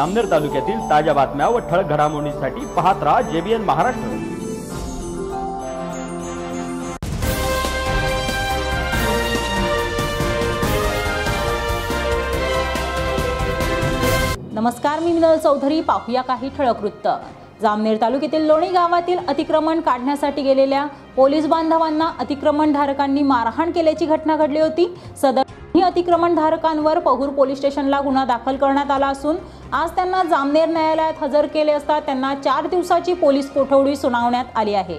अमनेर तालुक्यातील ताज्या बातम्या व ठळक घडामोडींसाठी पाहत राहा जेबीएन महाराष्ट्र. नमस्कार मी मिनल चौधरी. पाहूया काही ठळक वृत्त. जामनेर तालुक्यातील लोणी गावातील अतिक्रमण काढण्यासाठी गेलेल्या पोलीस बांधवांना अतिक्रमणधारकांनी मारहाण केल्याची घटना घडली होती. सदर ही अतिक्रमणधारकांवर पहूर पोलीस स्टेशनला गुन्हा दाखल करण्यात आला असून आज त्यांना जामनेर न्यायालयात हजर केले असता त्यांना चार दिवसाची पोलीस कोठवडी सुनावण्यात आली आहे.